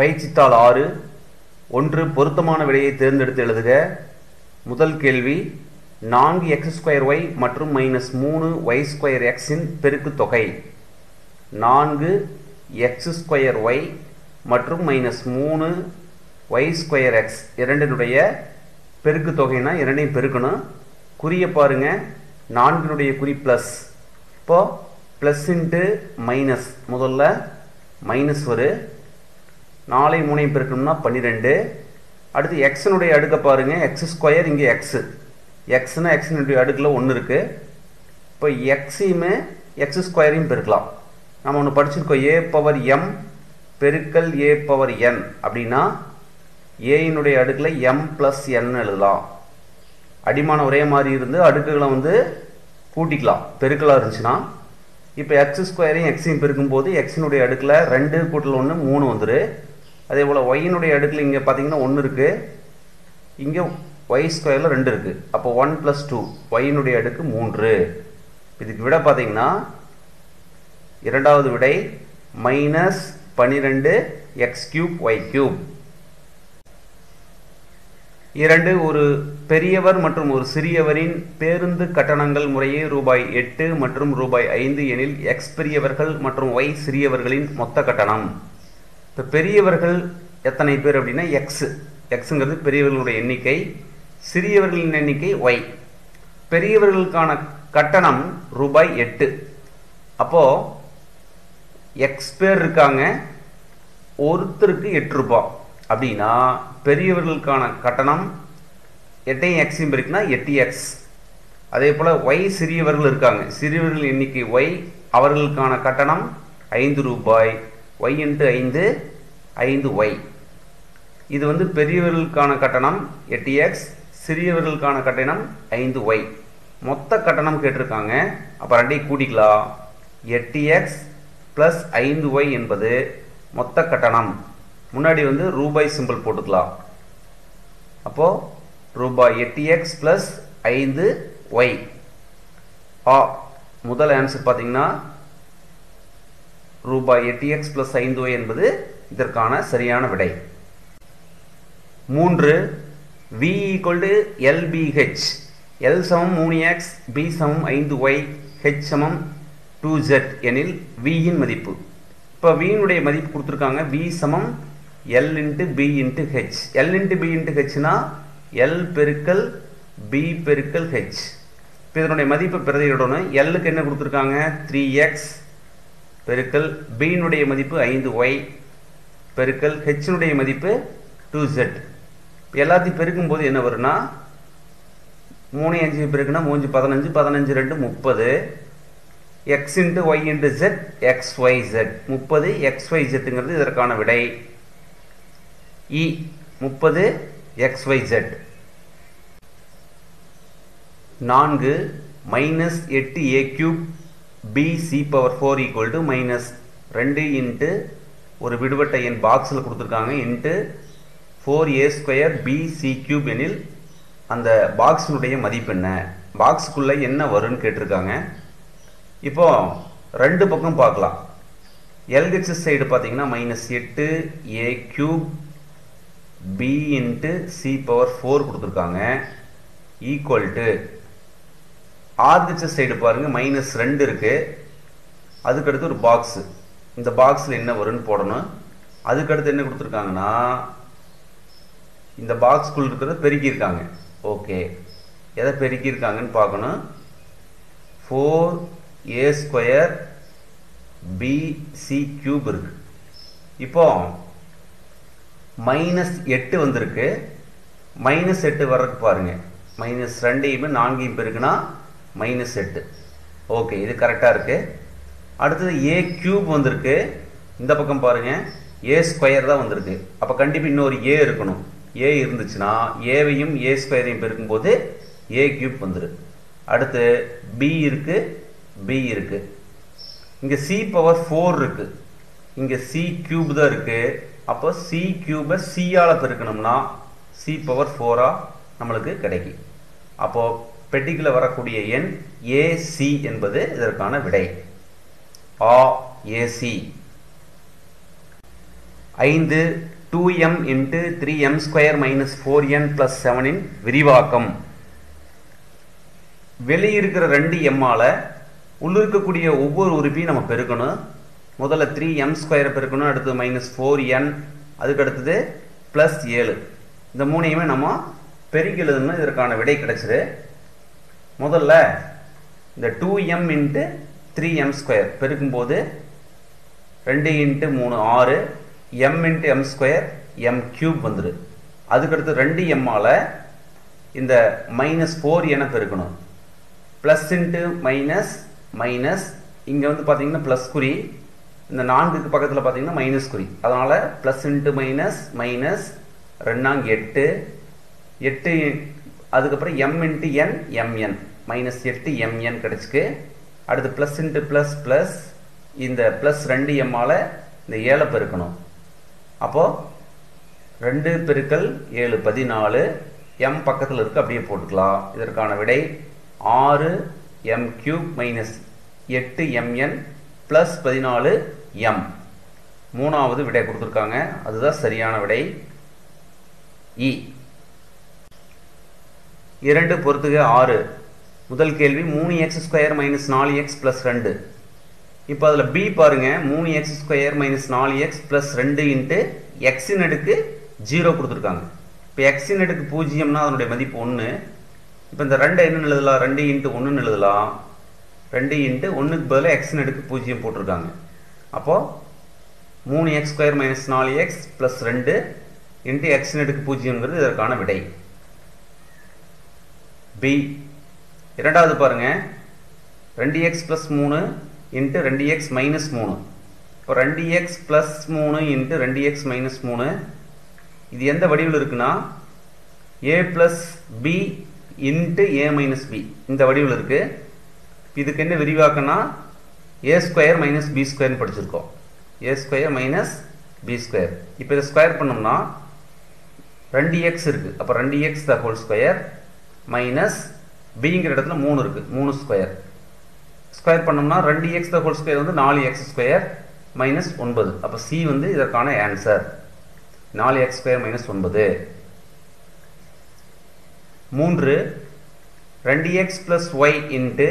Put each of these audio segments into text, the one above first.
பயிற்சித்தாள் ஆறு. ஒன்று பொருத்தமான விடையை தேர்ந்தெடுத்து எழுதுக. முதல் கேள்வி நான்கு எக்ஸ் ஸ்கொயர் ஒய் மற்றும் மைனஸ் மூணு ஒய் ஸ்கொயர் எக்ஸின் பெருக்கு தொகை. நான்கு எக்ஸ் ஸ்கொயர் ஒய் மற்றும் மைனஸ் மூணு ஒய் ஸ்கொயர் எக்ஸ் இரண்டினுடைய பெருக்கு தொகைனா இரண்டையும் பெருக்கணும். குறிய பாருங்க நான்கினுடைய குறி ப்ளஸ் இப்போது ப்ளஸ் இன்ட்டு மைனஸ் முதல்ல மைனஸ் வரும் நாலையும் மூணையும் பெருக்கணும்னா பன்னிரெண்டு. அடுத்து எக்ஸனுடைய அடுக்கை பாருங்கள் எக்ஸ் ஸ்கொயர் இங்கே எக்ஸு எக்ஸ்னா எக்ஸினுடைய அடுக்கில் ஒன்று இருக்குது இப்போ எக்ஸையுமே எக்ஸ் ஸ்கொயரையும் பெருக்கலாம். நம்ம ஒன்று படிச்சிருக்கோம். ஏ பவர் எம் பெருக்கல் ஏ பவர் என் அப்படின்னா ஏயினுடைய அடுக்கில் எம் ப்ளஸ் என் எழுதலாம். அடிமானம் ஒரே மாதிரி இருந்து அடுக்குகளை வந்து கூட்டிக்கலாம். பெருக்கலாக இருந்துச்சுன்னா இப்போ எக்ஸ் ஸ்கொயரையும் எக்ஸையும் பெருக்கும்போது எக்ஸினுடைய அடுக்கில் ரெண்டு கூட்டல் ஒன்று மூணு வந்துரு. அதே போல் ஒய்யினுடைய அடுக்கில் இங்கே பார்த்தீங்கன்னா ஒன்று இருக்குது இங்கே ஒய் ஸ்கொயரில் ரெண்டு இருக்குது அப்போ ஒன் ப்ளஸ் டூ ஒய்யினுடைய அடுக்கு மூன்று. இதுக்கு விட பார்த்தீங்கன்னா இரண்டாவது விடை மைனஸ் பன்னிரெண்டு எக்ஸ் கியூப் ஒய் கியூப் இரண்டு ஒரு பெரியவர் மற்றும் ஒரு சிறியவரின் பேருந்து கட்டணங்கள் முறையே ரூபாய் எட்டு மற்றும் ரூபாய் ஐந்து எனில் எக்ஸ் பெரியவர்கள் மற்றும் ஒய் சிறியவர்களின் மொத்த கட்டணம். இப்போ பெரியவர்கள் எத்தனை பேர் அப்படின்னா எக்ஸு எக்ஸுங்கிறது பெரியவர்களுடைய எண்ணிக்கை சிறியவர்களின் எண்ணிக்கை ஒய் பெரியவர்களுக்கான கட்டணம் ரூபாய் எட்டு. அப்போது எக்ஸ் பேர் இருக்காங்க ஒருத்தருக்கு எட்டு ரூபாய் அப்படின்னா பெரியவர்களுக்கான கட்டணம் எட்டையும் எக்ஸையும் இருக்குன்னா எட்டு எக்ஸ் அதே போல் ஒய் சிறியவர்கள் இருக்காங்க சிறியவர்கள் எண்ணிக்கை ஒய் அவர்களுக்கான கட்டணம் ஐந்து ரூபாய். ஒய் இன்ட்டு ஐந்து ஐந்து ஒய் இது வந்து பெரியவர்களுக்கான கட்டணம் எட்டு எக்ஸ் சிறியவர்களுக்கான கட்டணம் ஐந்து ஒய் மொத்த கட்டணம் கேட்டிருக்காங்க. அப்போ ரெண்டையும் கூட்டிக்கலாம். எட்டு எக்ஸ் ப்ளஸ் ஐந்து ஒய் என்பது மொத்த கட்டணம். முன்னாடி வந்து ரூபாய் சிம்பிள் போட்டுக்கலாம். அப்போது ரூபாய் எட்டு எக்ஸ் ப்ளஸ் ஐந்து ஒய் ஆ முதல் ஆன்சர் பார்த்தீங்கன்னா ரூபாய் எட்டு எக்ஸ் ப்ளஸ் ஐந்து ஒய் என்பது இதற்கான சரியான விடை. மூன்று V equal to LBH L சமம் மூணு எக்ஸ் பி சமம் ஐந்து ஒய் ஹெச் சமம் டூ ஜெட் எனில் வியின் மதிப்பு. இப்போ வியினுடைய மதிப்பு கொடுத்துருக்காங்க. வி சமம் L into B into H L into B into ஹெச்னா L பெருக்கல் பி பெருக்கல் ஹெச் இப்போ இதனுடைய மதிப்பு பிரதியிடணும். எல்லுக்கு என்ன கொடுத்துருக்காங்க? த்ரீ எக்ஸ் பெருக்கல் பியினுடைய மதிப்பு ஐந்து ஒய் பெருக்கல் ஹெச்சினுடைய மதிப்பு டூ ஜெட் எல்லாத்தையும் பெருக்கும்போது என்ன வரும்னா மூணு அஞ்சு பெருக்குன்னா மூஞ்சு பதினஞ்சு பதினஞ்சு ரெண்டு முப்பது. X into Y into Z X Y Z முப்பது எக்ஸ் ஒய் ஜெட்டுங்கிறது இதற்கான விடை. இ முப்பது எக்ஸ் ஒய் ஜெட் நான்கு மைனஸ் எட்டு A cube B C power four equal to minus ரெண்டு இன்ட்டு ஒரு விடுபட்ட எண் பாக்ஸில் கொடுத்துருக்காங்க. Into four A square BC cube எனில் அந்த பாக்ஸினுடைய மதிப்பு என்ன? பாக்ஸுக்குள்ளே என்ன வரும்னு கேட்டிருக்காங்க. இப்போ ரெண்டு பக்கம் பார்க்கலாம். எல்ஹெச்எஸ் சைடு பார்த்தீங்கன்னா மைனஸ் எட்டு A cube B into C power four கொடுத்துருக்காங்க. ஈக்குவல் டு ஆர்ஹெச்எஸ் சைடு பாருங்கள் மைனஸ் ரெண்டு இருக்குது அதுக்கடுத்து ஒரு பாக்ஸு இந்த பாக்ஸில் என்ன வரும்னு போடணும். அதுக்கடுத்து என்ன கொடுத்துருக்காங்கன்னா இந்த பாக்ஸ்குள் இருக்கிறத பெருக்கியிருக்காங்க. ஓகே எதை பெருக்கியிருக்காங்கன்னு பார்க்கணும். Four A square BC cube இருக்கு. இப்போ மைனஸ் எட்டு வந்திருக்கு. மைனஸ் எட்டு வர்றதுக்கு பாருங்கள் மைனஸ் ரெண்டையுமே நான்கையும் பெருக்குனா மைனஸ் எட்டு ஓகே இது கரெக்டாக இருக்குது அடுத்தது ஏ கியூப் வந்திருக்கு. இந்த பக்கம் பாருங்கள் ஏ ஸ்கொயர் தான் வந்திருக்கு. அப்போ கண்டிப்பாக இன்னொரு ஏ இருக்கணும். ஏ இருந்துச்சுன்னா ஏவையும் ஏ ஸ்கொயரையும் பெருக்கும்போது ஏ கியூப் வந்துரு அடுத்து பி இருக்குது பி இருக்குது இங்கே சி பவர் ஃபோர் இருக்குது இங்கே சி கியூப் தான் இருக்குது அப்போ சி கியூபை சியால் பெருக்கணும்னா சி பவர் ஃபோராக நம்மளுக்கு கிடைக்கும். அப்போது பெட்டிக்கில் வரக்கூடிய எண் ஏசி என்பது இதற்கான விடை. ஆ ஏசி ஐந்து two M into three M square minus four N plus செவனின் விரிவாக்கம். வெளியே இருக்கிற ரெண்டு எம்மால் உள்ளிருக்கக்கூடிய ஒவ்வொரு உறுப்பையும் நம்ம பெருக்கணும். முதல்ல த்ரீ எம் ஸ்கொயரை பெருக்கணும் அடுத்தது மைனஸ் ஃபோர் என் அதுக்கு அடுத்தது ப்ளஸ் ஏழு. இந்த மூணையுமே நம்ம பெருக்கி எழுதணும் இதற்கான விடை கிடைச்சிது. முதல்ல இந்த two M into three M square பெருக்கும்போது ரெண்டு இன்ட்டு மூணு ஆறு M into M square M cube வந்துடு அதுக்கடுத்து ரெண்டு எம்மால் இந்த மைனஸ் ஃபோர் என பெருக்கணும். ப்ளஸ் இன்ட்டு மைனஸ் மைனஸ் இங்கே வந்து பார்த்தீங்கன்னா ப்ளஸ் குறி இந்த நான்குக்கு பக்கத்தில் பார்த்தீங்கன்னா மைனஸ் குறி. அதனால் ப்ளஸ் இன்ட்டு மைனஸ் மைனஸ் ரெண்டாங்க எட்டு எட்டு அதுக்கப்புறம் M into N MN minus எட்டு எம்என் கிடச்சிக்கு அடுத்து ப்ளஸ் இன்ட்டு ப்ளஸ் ப்ளஸ் இந்த ப்ளஸ் ரெண்டு எம்மால் இந்த ஏழை பெருக்கணும். அப்போது ரெண்டு பெருக்கல் ஏழு பதினாலு எம் பக்கத்தில் இருக்குது அப்படியே போட்டுக்கலாம். இதற்கான விடை ஆறு எம் கியூப் மைனஸ் எட்டு எம்என் ப்ளஸ் பதினாலு எம் மூணாவது விடை கொடுத்துருக்காங்க. அதுதான் சரியான விடை. இ இரண்டு பொறுத்துக ஆறு. முதல் கேள்வி மூணு எக்ஸ் ஸ்கொயர் மைனஸ் நாலு எக்ஸ் ப்ளஸ் ரெண்டு. இப்போ அதில் பி பாருங்க மூணு எக்ஸ் ஸ்கொயர் மைனஸ் நாலு எக்ஸ் ப்ளஸ் ரெண்டு இன்ட்டு எக்ஸின் அடுக்கு ஜீரோ கொடுத்துருக்காங்க. இப்போ எக்ஸின் அடுக்கு பூஜ்ஜியம்னா அதனுடைய மதிப்பு ஒன்று இப்போ இந்த ரெண்டு என்ன எழுதலாம்? ரெண்டு இன்ட்டு ஒன்றுன்னு எழுதலாம். ரெண்டு இன்ட்டு ஒன்றுக்கு பதிலாக எக்ஸின் அடுக்கு பூஜ்ஜியம் போட்டிருக்காங்க. அப்போது மூணு எக்ஸ் ஸ்கொயர் மைனஸ் நாலு எக்ஸ் ப்ளஸ் ரெண்டு இன்ட்டு எக்ஸின் அடுக்கு பூஜ்ஜியம்ங்கிறது இதற்கான விடை. பி இரண்டாவது பாருங்கள் ரெண்டு எக்ஸ் ப்ளஸ் மூணு இன்ட்டு ரெண்டு எக்ஸ் மைனஸ் மூணு. இப்போ ரெண்டு எக்ஸ் ப்ளஸ் மூணு இன்ட்டு ரெண்டு எக்ஸ் மைனஸ் மூணு. இது எந்த வடிவில் இருக்குன்னா? A plus B into A minus B இந்த வடிவில் இருக்குது இதுக்கு என்ன விரிவாக்கம்னா? ஏ ஸ்கொயர் மைனஸ் பி ஸ்கொயர்னு படிச்சிருக்கோம். A square minus B square இப்போ இதை ஸ்கொயர் பண்ணோம்னா ரெண்டு எக்ஸ் இருக்குது அப்போ ரெண்டு X the whole square minus பிங்கிற இடத்துல மூணு இருக்குது மூணு ஸ்கொயர் ஸ்கொயர் பண்ணோம்னா ரெண்டு எக்ஸ் த ஹோல் ஸ்கொயர் வந்து நாலு எக்ஸ் ஸ்கொயர் மைனஸ் ஒன்பது. அப்போ சி வந்து இதற்கான ஆன்சர் நாலு எக்ஸ் ஸ்கொயர் மைனஸ் ஒன்பது. மூன்று ரெண்டு X plus Y into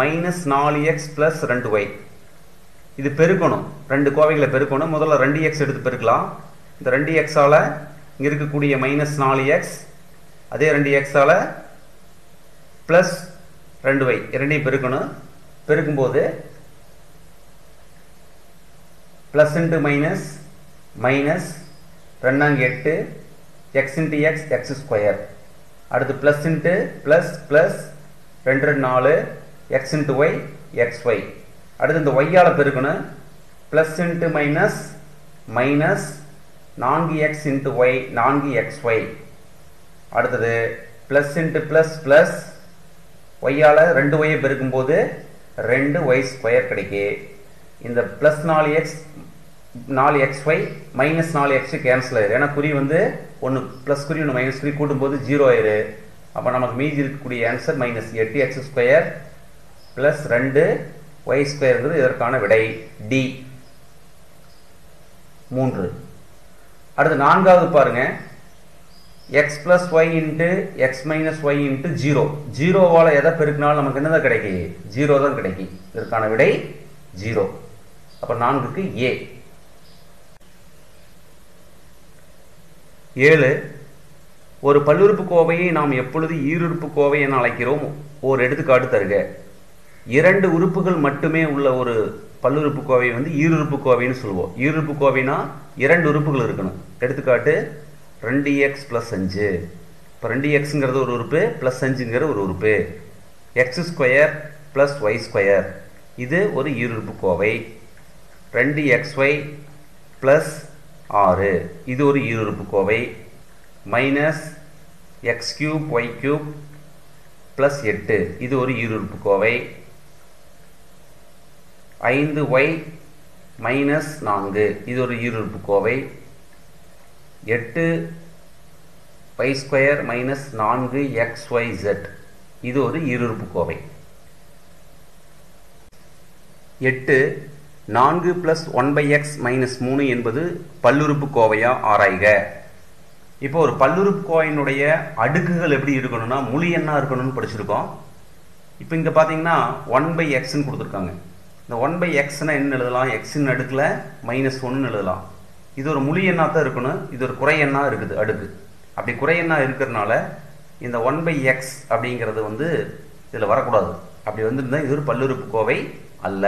minus நாலு எக்ஸ் ப்ளஸ் ரெண்டு ஒய் இது பெருக்கணும். ரெண்டு கோவைகளை பெருக்கணும். முதல்ல ரெண்டு எக்ஸ் எடுத்து பெருக்கலாம். இந்த ரெண்டு எக்ஸால் இங்கே இருக்கக்கூடிய மைனஸ் நாலு எக்ஸ் அதே ரெண்டு எக்ஸால் ப்ளஸ் ரெண்டு ஒய் இரண்டையும் பெருக்கணும். பெருக்கும்போது ப்ளஸ் இன்ட்டு மைனஸ் மைனஸ் ரெண்டாங்க எட்டு X into X X square அடுத்து ப்ளஸ் இன்ட்டு ப்ளஸ் ப்ளஸ் ரெண்டு ரெண்டு நாலு X into Y X Y அடுத்து இந்த ஒய்யால் பெருக்கணும். ப்ளஸ் இன்ட்டு மைனஸ் மைனஸ் நான்கு எக்ஸ் இன்ட்டு ஒய் நான்கு எக்ஸ் ஒய் அடுத்தது ப்ளஸ் இன்ட்டு ப்ளஸ் ப்ளஸ் ஒய்யால் ரெண்டு ஒய்யை பெருக்கும்போது ரெண்டு ஒய் ஸ்கொயர் கிடைக்கு. இந்த ப்ளஸ் நாலு எக்ஸ் நாலு எக்ஸ் ஒய் மைனஸ் நாலு எக்ஸ் கேன்சல் ஆயிரு. ஏன்னா குறி வந்து ஒன்று ப்ளஸ் குறி ஒன்று மைனஸ் குறி கூட்டும்போது ஜீரோ ஆயிரு. அப்போ நமக்கு மீதி இருக்கக்கூடிய ஆன்சர் மைனஸ் எட்டு எக்ஸ் ஸ்கொயர் ப்ளஸ் ரெண்டு ஒய் ஸ்கொயர்ங்கிறது இதற்கான விடை டி மூன்று. அடுத்து நான்காவது பாருங்கள் X plus Y into X minus Y into zero ஜீரோவால் எதை பெருக்கினாலும் நமக்கு என்னதான் கிடைக்கி? ஜீரோ தான் கிடைக்கி. இதற்கான விடை ஜீரோ அப்போ நான்குக்கு ஏ ஏழு. ஒரு பல்லுறுப்புக்கோவையை நாம் எப்பொழுது ஈருறுப்புக்கோவை என அழைக்கிறோம் ஒரு எடுத்துக்காட்டு தருக. இரண்டு உறுப்புகள் மட்டுமே உள்ள ஒரு பல்லுறுப்பு கோவை வந்து ஈருறுப்பு கோவைன்னு சொல்லுவோம். ஈருறுப்புக்கோவைனா இரண்டு உறுப்புகள் இருக்கணும். எடுத்துக்காட்டு ரெண்டு எக்ஸ் ப்ளஸ் அஞ்சு இப்போ ரெண்டு எக்ஸுங்கிறது ஒரு உறுப்பு ப்ளஸ் அஞ்சுங்கிற ஒரு உறுப்பு. X square plus Y square இது ஒரு ஈருறுப்புக்கோவை ரெண்டு எக்ஸ் ஒய் ப்ளஸ் ஆறு. இது ஒரு ஈருறுப்புக்கோவை minus X cube Y cube plus எட்டு. இது ஒரு ஈருறுப்புக்கோவை ஐந்து ஒய் மைனஸ் நான்கு. இது ஒரு ஈருறுப்புக்கோவை எட்டு பை ஸ்கொயர் மைனஸ் நான்கு எக்ஸ் ஒய் ஜெட் இது ஒரு ஈருறுப்புக்கோவை எட்டு நான்கு plus one by X minus மூணு என்பது பல்லுறுப்பு கோவையாக ஆராய்க. இப்போ ஒரு பல்லுறுப்பு கோவையினுடைய அடுக்குகள் எப்படி இருக்கணும்னா முழு எண்ணாக இருக்கணும்னு படிச்சிருக்கோம். இப்போ இங்கே பார்த்தீங்கன்னா ஒன் பை எக்ஸ்ன்னு கொடுத்துருக்காங்க. இந்த ஒன் பை எக்ஸ்னால் என்ன எழுதலாம்? எக்ஸின் அடுக்கில் மைனஸ் ஒன்னு எழுதலாம். இது ஒரு முழு எண்ணாக தான் இருக்கணும். இது ஒரு குறை எண்ணாக இருக்குது அடுக்கு அப்படி குறை எண்ணாக இருக்கிறதுனால இந்த ஒன் பை எக்ஸ் அப்படிங்கிறது வந்து இதில் வரக்கூடாது. அப்படி வந்திருந்தா இது ஒரு பல்லுறுப்பு கோவை அல்ல.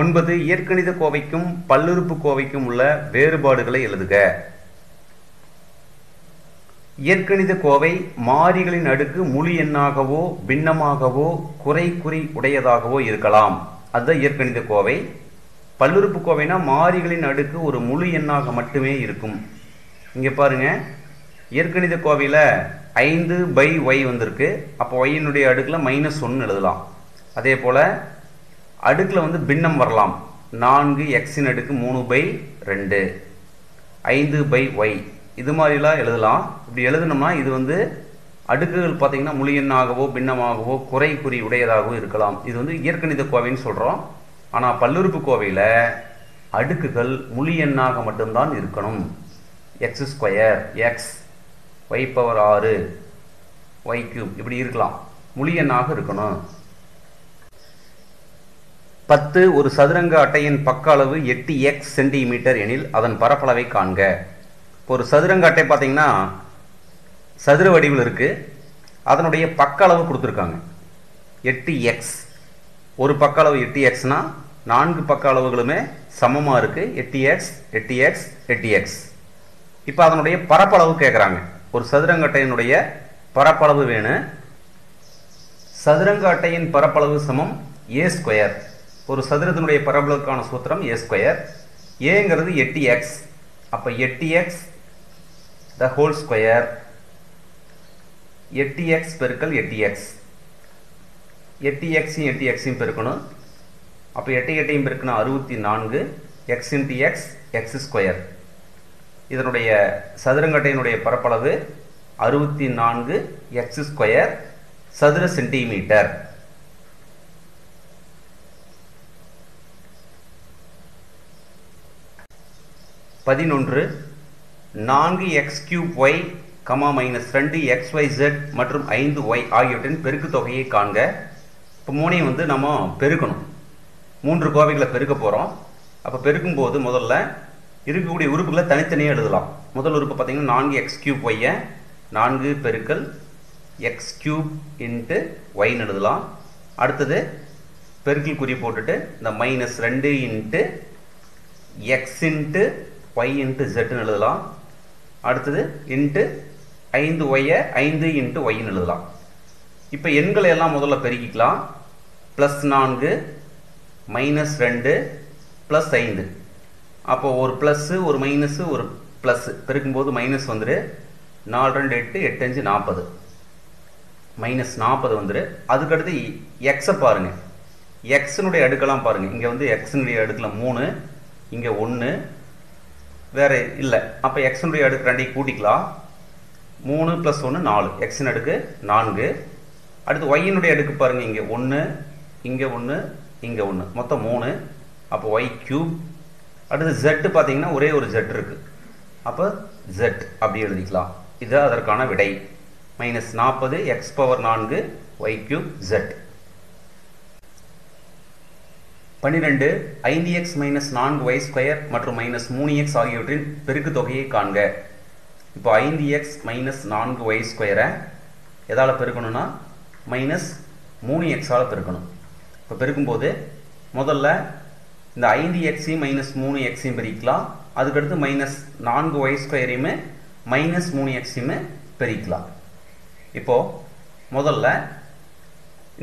ஒன்பது இயற்கணித கோவைக்கும் பல்லுறுப்பு கோவைக்கும் உள்ள வேறுபாடுகளை எழுதுக. இயற்கணித கோவை மாறிகளின் அடுக்கு முழு எண்ணாகவோ பின்னமாகவோ குறை குறி உடையதாகவோ இருக்கலாம். அதுதான் இயற்கணித கோவை. பல்லுறுப்பு கோவைனா மாறிகளின் அடுக்கு ஒரு முழு எண்ணாக மட்டுமே இருக்கும். இங்கே பாருங்க. இயற்கணித கோவையில் ஐந்து பை ஒய் வந்திருக்கு. அப்போ ஒய்யினுடைய அடுக்கில் மைனஸ் ஒன்று எழுதலாம். அதே போல் அடுக்கில் வந்து பின்னம் வரலாம். நான்கு எக்ஸின் அடுக்கு மூணு பை ரெண்டு. ஐந்து பை ஒய் இது மாதிரிலாம் எழுதலாம். இப்படி எழுதணும்னா இது வந்து அடுக்குகள் பார்த்தீங்கன்னா முழு எண்ணாகவோ பின்னமாகவோ குறை குறி உடையதாகவோ இருக்கலாம். இது வந்து இயற்கணித கோவைன்னு சொல்கிறோம் ஆனால் பல்லுறுப்பு கோவையில் அடுக்குகள் முழு எண்ணாக மட்டும்தான் இருக்கணும். X square X Y power ஆறு ஒய் கியூப் இப்படி இருக்கலாம். முழு எண்ணாக இருக்கணும். பத்து ஒரு சதுரங்க அட்டையின் பக்க அளவு எட்டு எக்ஸ் சென்டிமீட்டர் எனில் அதன் பரப்பளவை காண்க. ஒரு சதுரங்காட்டை பார்த்தீங்கன்னா சதுர வடிவில் இருக்குது அதனுடைய பக்க அளவு கொடுத்துருக்காங்க. எட்டு எக்ஸ் ஒரு பக்க அளவு எட்டு எக்ஸ்னால் நான்கு பக்க அளவுகளுமே சமமாக இருக்குது எட்டு எக்ஸ் எட்டு எக்ஸ் எட்டு எக்ஸ் இப்போ அதனுடைய பரப்பளவு கேட்குறாங்க ஒரு சதுரங்க அட்டையினுடைய பரப்பளவு வேணும் சதுரங்காட்டையின் பரப்பளவு சமம் ஏ ஸ்கொயர் ஒரு சதுரத்தினுடைய பரப்பளவுக்கான சூத்திரம் ஏ ஸ்கொயர் ஏங்கிறது எட்டு எக்ஸ் அப்போ எட்டு எக்ஸ் த ஹோல் ஸ்கொயர் எட்டு எக்ஸ் பெருக்கல் எட்டு எக்ஸ் எட்டு எக்ஸையும் எட்டு எக்ஸையும் பெருக்கணும். அப்போ எட்டு எட்டையும் பெருக்கணும் அறுபத்தி நான்கு X into X X square இதனுடைய சதுரங்கட்டையினுடைய பரப்பளவு அறுபத்தி நான்கு எக்ஸ் ஸ்கொயர் சதுர சென்டிமீட்டர் பதினொன்று நான்கு X cube Y comma minus ரெண்டு எக்ஸ் ஒய் ஜெட் மற்றும் ஐந்து ஒய் ஆகியவற்றின் பெருக்கு தொகையை காண்க. இப்போ மூணையும் வந்து நம்ம பெருக்கணும். மூன்று கோவைகளை பெருக்க போகிறோம் அப்போ பெருக்கும்போது முதல்ல இருக்கக்கூடிய உறுப்புகளை தனித்தனியாக எழுதலாம். முதல் உறுப்பு பார்த்தீங்கன்னா நான்கு எக்ஸ் கியூப் ஒய்யை நான்கு பெருக்கல் எக்ஸ் கியூப் இன்ட்டு ஒய்னு எழுதலாம். அடுத்தது பெருக்கல் குறி போட்டுட்டு இந்த மைனஸ் ரெண்டு into X into Y into ஜெட்னு எழுதலாம். அடுத்தது இன்ட்டு ஐந்து ஒய்யை ஐந்து இன்ட்டு ஒய்னு எழுதலாம். இப்போ எண்களை எல்லாம் முதல்ல பெருக்கிக்கலாம். ப்ளஸ் நான்கு மைனஸ் ரெண்டு ப்ளஸ் ஐந்து. அப்போ ஒரு ப்ளஸ்ஸு ஒரு மைனஸு ஒரு ப்ளஸ்ஸு பெருக்கும்போது மைனஸ் வந்துடு நாலு ரெண்டு எட்டு எட்டு அஞ்சு நாற்பது மைனஸ் நாற்பது வந்துடு அதுக்கடுத்து எக்ஸை பாருங்கள் எக்ஸினுடைய அடுக்கெல்லாம் பாருங்கள் இங்கே வந்து எக்ஸினுடைய அடுக்கில் மூணு இங்கே ஒன்று வேறு இல்லை. அப்போ எக்ஸினுடைய அடுக்கு ரெண்டையும் கூட்டிக்கலாம். மூணு ப்ளஸ் ஒன்று நாலு. எக்ஸின் அடுக்கு நான்கு. அடுத்து ஒய்யினுடைய அடுக்கு பாருங்கள் இங்கே ஒன்று இங்கே ஒன்று இங்கே ஒன்று மொத்தம் மூணு. அப்போ ஒய் க்யூப் அடுத்து ஜெட்டு பார்த்தீங்கன்னா ஒரே ஒரு ஜெட் இருக்குது அப்போ ஜெட் அப்படி எழுதிக்கலாம். இது அதற்கான விடை. மைனஸ் நாற்பது எக்ஸ் பவர் நான்கு ஒய் க்யூப் ஜெட் பன்னிரெண்டு ஐந்து எக்ஸ் மைனஸ் நான்கு ஒய் ஸ்கொயர் மற்றும் மைனஸ் மூணு எக்ஸ் ஆகியவற்றின் பெருக்கு தொகையை காண்க. இப்போ ஐந்து எக்ஸ் மைனஸ் நான்கு ஒய் ஸ்கொயரை எதால் பெருக்கணும்னா மைனஸ் மூணு எக்ஸால் பெருக்கணும். இப்போ பெருக்கும்போது முதல்ல இந்த ஐந்து எக்ஸையும் மைனஸ் மூணு எக்ஸையும் பெருக்கலாம். அதுக்கடுத்து மைனஸ் நான்கு ஒய் ஸ்கொயரையுமே மைனஸ் மூணு எக்ஸையுமே பெருக்கலாம். இப்போது முதல்ல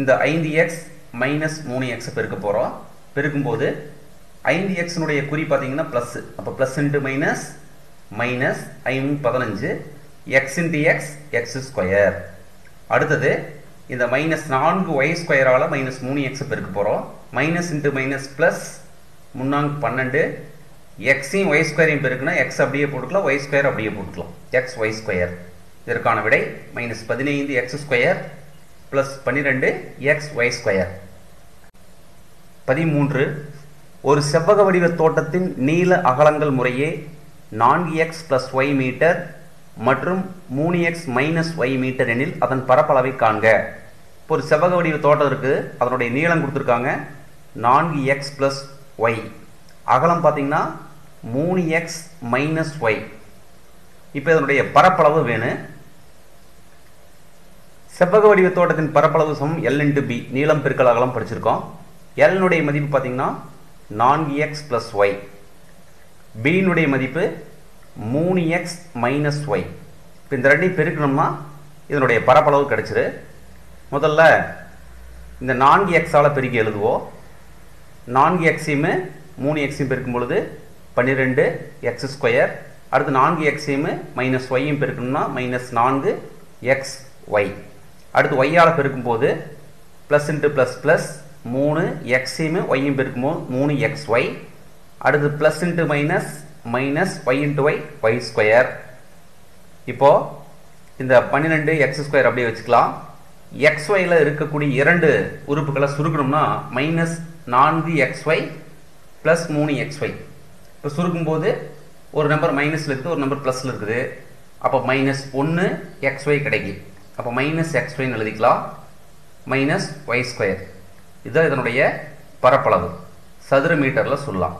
இந்த ஐந்து எக்ஸ் மைனஸ் மூணு எக்ஸை பெருக்க போகிறோம் பெருக்கும்போது ஐந்து எக்ஸினுடைய குறி பார்த்தீங்கன்னா ப்ளஸ் அப்போ ப்ளஸ் இன்ட்டு மைனஸ் மைனஸ் ஐந்து பதினஞ்சு x into x x square அடுத்தது இந்த மைனஸ் நான்கு ஒய் ஸ்கொயரால் மைனஸ் மூணு எக்ஸ் பெருக்க போகிறோம் மைனஸ் இன்ட்டு மைனஸ் ப்ளஸ் முன்னாங்க பன்னெண்டு எக்ஸையும் ஒய் ஸ்கொயரையும் பெருக்குன்னா எக்ஸ் அப்படியே போட்டுக்கலாம் ஒய் ஸ்கொயர் அப்படியே போட்டுக்கலாம். எக்ஸ் ஒய் ஸ்கொயர் இதற்கான விடை மைனஸ் பதினைந்து எக்ஸ் ஸ்கொயர் ப்ளஸ் பன்னிரெண்டு எக்ஸ் ஒய் ஸ்கொயர் பதிமூன்று ஒரு செவ்வக வடிவ தோட்டத்தின் நீள அகலங்கள் முறையே நான்கு எக்ஸ் ப்ளஸ் ஒய் மீட்டர் மற்றும் மூணு எக்ஸ் மைனஸ் ஒய் மீட்டர் எனில் அதன் பரப்பளவை காண்க. இப்போ ஒரு செவ்வக வடிவ தோட்டம் இருக்குது அதனுடைய நீளம் கொடுத்துருக்காங்க நான்கு எக்ஸ் ப்ளஸ் ஒய் அகலம் பார்த்தீங்கன்னா மூணு எக்ஸ் மைனஸ் ஒய் இப்போ இதனுடைய பரப்பளவு வேணும் செவ்வக வடிவ தோட்டத்தின் பரப்பளவு சமம் எல் இன்ட்டு பி நீளம் பெருக்கல் அகலம் படிச்சிருக்கோம். எல்னுடைய மதிப்பு பார்த்தீங்கன்னா நான்கு எக்ஸ் ப்ளஸ் ஒய் பியினுடைய மதிப்பு மூணு எக்ஸ் மைனஸ் ஒய் இப்போ இந்த ரெண்டையும் பெருக்கணும்னா இதனுடைய பரப்பளவு கிடச்சிரு. முதல்ல இந்த நான்கு எக்ஸால் பெருக்கி எழுதுவோம். நான்கு எக்ஸையுமே மூணு எக்ஸையும் பெருக்கும் பொழுது பன்னிரெண்டு எக்ஸ் ஸ்கொயர் அடுத்து நான்கு எக்ஸையுமே மைனஸ் ஒய்யும் பெருக்கணும்னா மைனஸ் நான்கு எக்ஸ் ஒய் அடுத்து ஒய்யால் பெருக்கும்போது ப்ளஸ் இன்ட்டு ப்ளஸ் ப்ளஸ் மூணு எக்ஸையுமே ஒய்யும் பெருக்கும்போது மூணு எக்ஸ் ஒய் அடுத்து plus into minus minus Y into Y Y square இப்போது இந்த பன்னிரெண்டு எக்ஸ் ஸ்கொயர் அப்படியே வச்சுக்கலாம். எக்ஸ் ஒயில் இருக்கக்கூடிய இரண்டு உறுப்புகளை சுருக்கணும்னா மைனஸ் நான்கு எக்ஸ் ஒய் ப்ளஸ் மூணு எக்ஸ் ஒய் இப்போ சுருக்கும்போது ஒரு நம்பர் மைனஸில் இருக்குது ஒரு நம்பர் ப்ளஸில் இருக்குது. அப்போ மைனஸ் ஒன்று எக்ஸ் ஒய் கிடைக்கும். அப்போ மைனஸ் எக்ஸ் ஒய்னு எழுதிக்கலாம். மைனஸ் ஒய் ஸ்கொயர் இதுதான் இதனுடைய பரப்பளவு. சதுர மீட்டரில் சொல்லலாம்.